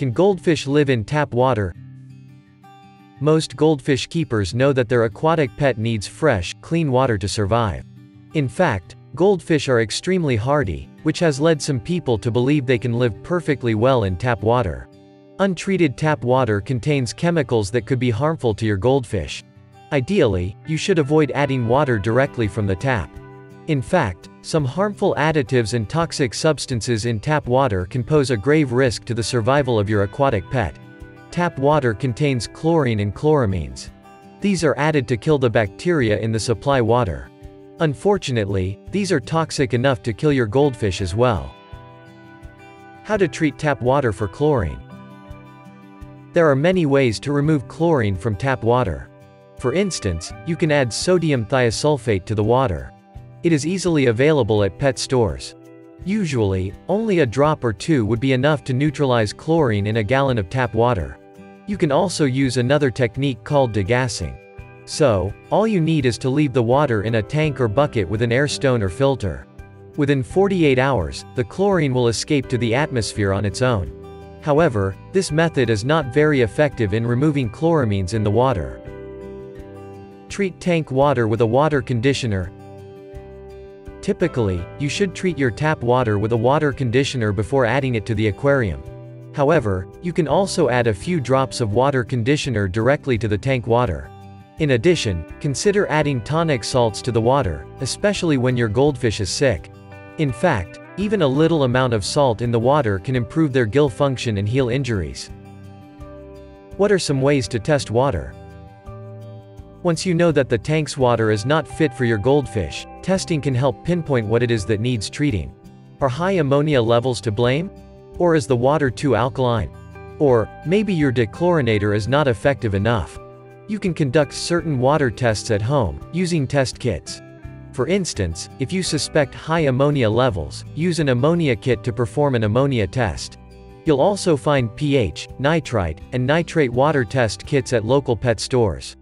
Can goldfish live in tap water? Most goldfish keepers know that their aquatic pet needs fresh, clean water to survive. In fact, goldfish are extremely hardy, which has led some people to believe they can live perfectly well in tap water. Untreated tap water contains chemicals that could be harmful to your goldfish. Ideally, you should avoid adding water directly from the tap. In fact, some harmful additives and toxic substances in tap water can pose a grave risk to the survival of your aquatic pet. Tap water contains chlorine and chloramines. These are added to kill the bacteria in the supply water. Unfortunately, these are toxic enough to kill your goldfish as well. How to treat tap water for chlorine. There are many ways to remove chlorine from tap water. For instance, you can add sodium thiosulfate to the water. It is easily available at pet stores. Usually, only a drop or two would be enough to neutralize chlorine in a gallon of tap water. You can also use another technique called degassing. So, all you need is to leave the water in a tank or bucket with an air stone or filter. Within 48 hours, the chlorine will escape to the atmosphere on its own. However, this method is not very effective in removing chloramines in the water. Treat tank water with a water conditioner. Typically, you should treat your tap water with a water conditioner before adding it to the aquarium. However, you can also add a few drops of water conditioner directly to the tank water. In addition, consider adding tonic salts to the water, especially when your goldfish is sick. In fact, even a little amount of salt in the water can improve their gill function and heal injuries. What are some ways to test water? Once you know that the tank's water is not fit for your goldfish, testing can help pinpoint what it is that needs treating. Are high ammonia levels to blame? Or is the water too alkaline? Or, maybe your dechlorinator is not effective enough. You can conduct certain water tests at home, using test kits. For instance, if you suspect high ammonia levels, use an ammonia kit to perform an ammonia test. You'll also find pH, nitrite, and nitrate water test kits at local pet stores.